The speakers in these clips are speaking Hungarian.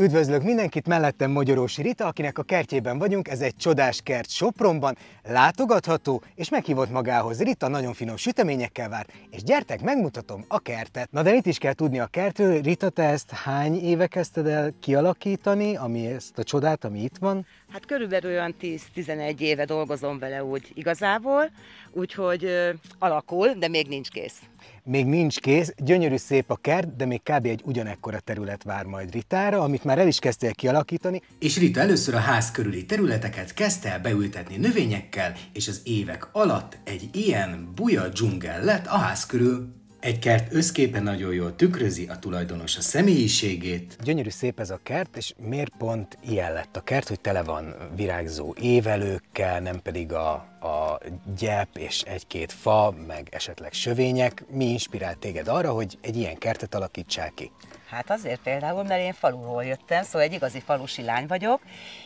Üdvözlök mindenkit, mellettem Magyarósi Rita, akinek a kertjében vagyunk, ez egy csodás kert Sopronban, látogatható, és meghívott magához Rita nagyon finom süteményekkel vár, és gyertek, megmutatom a kertet. Na de mit is kell tudni a kertről? Rita, te ezt hány éve kezdted el kialakítani, ami ezt a csodát, ami itt van? Hát körülbelül olyan 10-11 éve dolgozom vele úgy igazából, úgyhogy ö, alakul, de még nincs kész. Még nincs kész, gyönyörű szép a kert, de még kb. egy ugyanekkora terület vár majd Ritára, amit már el is kezdtél kialakítani. És Rita először a ház körüli területeket kezdte el beültetni növényekkel, és az évek alatt egy ilyen buja dzsungel lett a ház körül. Egy kert összképe nagyon jól tükrözi a tulajdonos a személyiségét. Gyönyörű szép ez a kert, és miért pont ilyen lett a kert, hogy tele van virágzó évelőkkel, nem pedig a, a gyep és egy-két fa, meg esetleg sövények. Mi inspirált téged arra, hogy egy ilyen kertet alakítsál ki? Hát azért például, mert én faluról jöttem, szóval egy igazi falusi lány vagyok,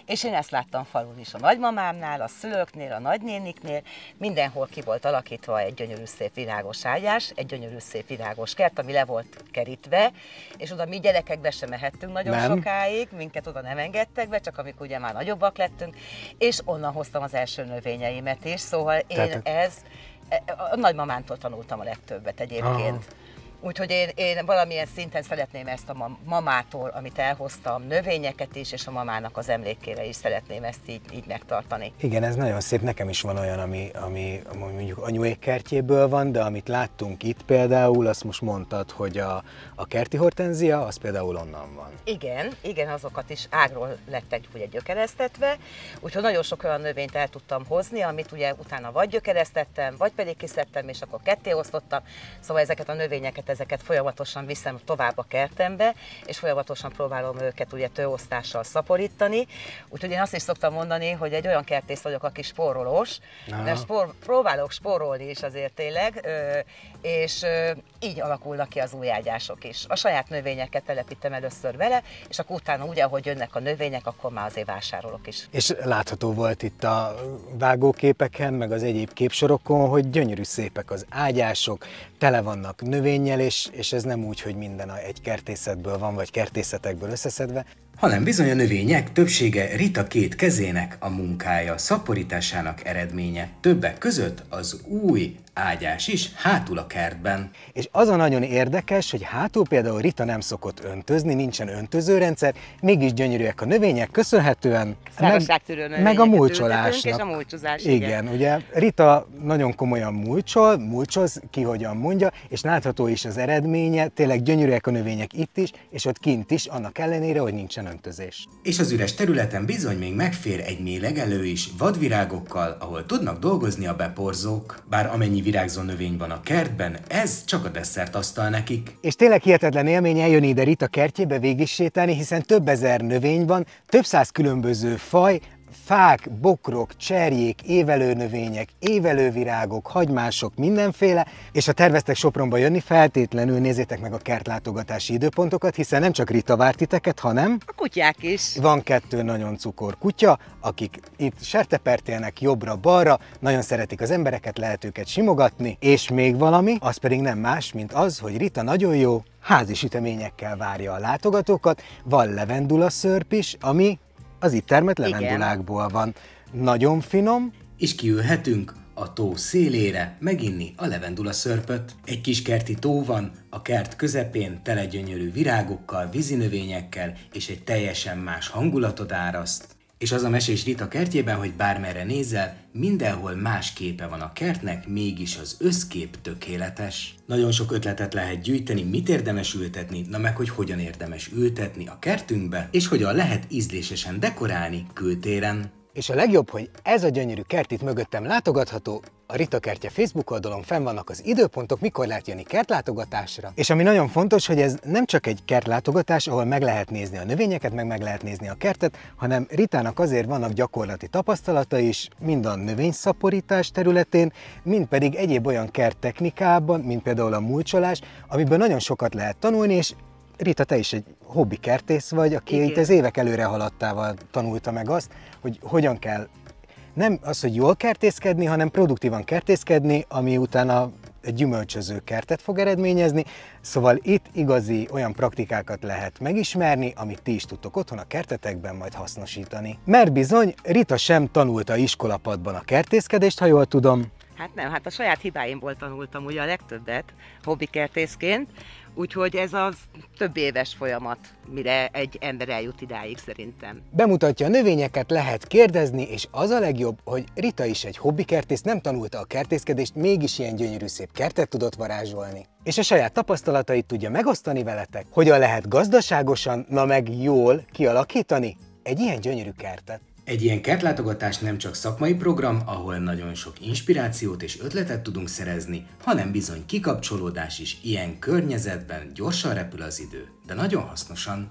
és én ezt láttam falun is a nagymamámnál, a szülőknél, a nagynéniknél, mindenhol ki volt alakítva egy gyönyörű szép virágos ágyás, egy gyönyörű szép virágos kert, ami le volt kerítve, és oda mi gyerekek be sem mehettünk nagyon Nem. sokáig, minket oda nem engedtek be, csak amikor ugye már nagyobbak lettünk, és onnan hoztam az első növényeimet is, szóval én Tehát- ez, a nagymamámtól tanultam a legtöbbet egyébként. Aha. Úgyhogy én, én valamilyen szinten szeretném ezt a ma- mamától, amit elhoztam, növényeket is, és a mamának az emlékére is szeretném ezt így, így megtartani. Igen, ez nagyon szép. Nekem is van olyan, ami, ami, ami mondjuk anyuék kertjéből van, de amit láttunk itt például, azt most mondtad, hogy a, a kerti hortenzia, az például onnan van. Igen, igen, azokat is ágról lettek ugye gyökeresztetve, úgyhogy nagyon sok olyan növényt el tudtam hozni, amit ugye utána vagy gyökeresztettem, vagy pedig kiszedtem, és akkor ketté osztottam. Szóval ezeket a növényeket, ezeket folyamatosan viszem tovább a kertembe, és folyamatosan próbálom őket ugye tőosztással szaporítani. Úgyhogy én azt is szoktam mondani, hogy egy olyan kertész vagyok, aki spórolós, Aha. mert spór, próbálok spórolni is azért tényleg, és így alakulnak ki az új ágyások is. A saját növényeket telepítem először vele, és akkor utána úgy, ahogy jönnek a növények, akkor már azért vásárolok is. És látható volt itt a vágóképeken, meg az egyéb képsorokon, hogy gyönyörű szépek az ágyások, tele vannak növényel, és, és ez nem úgy, hogy minden egy kertészetből van, vagy kertészetekből összeszedve, Hanem bizony a növények többsége Rita két kezének a munkája, szaporításának eredménye. Többek között az új ágyás is hátul a kertben. És az a nagyon érdekes, hogy hátul például Rita nem szokott öntözni, nincsen öntözőrendszer, mégis gyönyörűek a növények, köszönhetően Szárazságtűrő meg a mulcsolásnak. és a mulcsozás, igen. igen. ugye Rita nagyon komolyan mulcsol, mulcsoz, ki hogyan mondja, és látható is az eredménye, tényleg gyönyörűek a növények itt is, és ott kint is, annak ellenére, hogy nincsen öntözés. És az üres területen bizony még megfér egy mély legelő is, vadvirágokkal, ahol tudnak dolgozni a beporzók. Bár amennyi virágzó növény van a kertben, ez csak a desszertasztal nekik. És tényleg hihetetlen élmény eljönni ide Rita kertjébe végig sétálni, hiszen több ezer növény van, több száz különböző faj, fák, bokrok, cserjék, évelőnövények, évelővirágok, hagymások, mindenféle, és ha terveztek Sopronba jönni, feltétlenül nézzétek meg a kertlátogatási időpontokat, hiszen nem csak Rita várt titeket, hanem A kutyák is. van kettő nagyon cukor kutya, akik itt sertepert élnek jobbra-balra, nagyon szeretik az embereket, lehet őket simogatni, és még valami, az pedig nem más, mint az, hogy Rita nagyon jó házi süteményekkel várja a látogatókat, van levendula szörp is, ami az itt termett levendulákból van. Nagyon finom, És kiülhetünk a tó szélére meginni a levendula szörpöt. Egy kis kerti tó van, a kert közepén tele gyönyörű virágokkal, vízinövényekkel és egy teljesen más hangulatot áraszt. És az a mesés Rita kertjében, hogy bármerre nézel, mindenhol más képe van a kertnek, mégis az összkép tökéletes. Nagyon sok ötletet lehet gyűjteni, mit érdemes ültetni, na meg hogy hogyan érdemes ültetni a kertünkbe, és hogyan lehet ízlésesen dekorálni kültéren. És a legjobb, hogy ez a gyönyörű kert itt mögöttem látogatható, a Rita Kertje Facebook oldalon fenn vannak az időpontok, mikor lehet jönni kertlátogatásra. És ami nagyon fontos, hogy ez nem csak egy kertlátogatás, ahol meg lehet nézni a növényeket, meg meg lehet nézni a kertet, hanem Ritának azért vannak gyakorlati tapasztalata is, mind a növényszaporítás területén, mind pedig egyéb olyan kerttechnikában, mint például a mulcsolás, amiből nagyon sokat lehet tanulni, és Rita, te is egy hobbi kertész vagy, aki Igen. itt az évek előre haladtával tanulta meg azt, hogy hogyan kell nem az, hogy jól kertészkedni, hanem produktívan kertészkedni, ami utána gyümölcsöző kertet fog eredményezni, szóval itt igazi olyan praktikákat lehet megismerni, amit ti is tudtok otthon a kertetekben majd hasznosítani. Mert bizony, Rita sem tanulta iskolapadban a kertészkedést, ha jól tudom. Hát nem, hát a saját hibáimból tanultam ugye a legtöbbet hobbikertészként, úgyhogy ez az több éves folyamat, mire egy ember eljut idáig szerintem. Bemutatja a növényeket, lehet kérdezni, és az a legjobb, hogy Rita is egy hobbikertész, nem tanulta a kertészkedést, mégis ilyen gyönyörű szép kertet tudott varázsolni. És a saját tapasztalatait tudja megosztani veletek, hogyan lehet gazdaságosan, na meg jól kialakítani egy ilyen gyönyörű kertet. Egy ilyen kertlátogatás nem csak szakmai program, ahol nagyon sok inspirációt és ötletet tudunk szerezni, hanem bizony kikapcsolódás is ilyen környezetben gyorsan repül az idő, de nagyon hasznosan.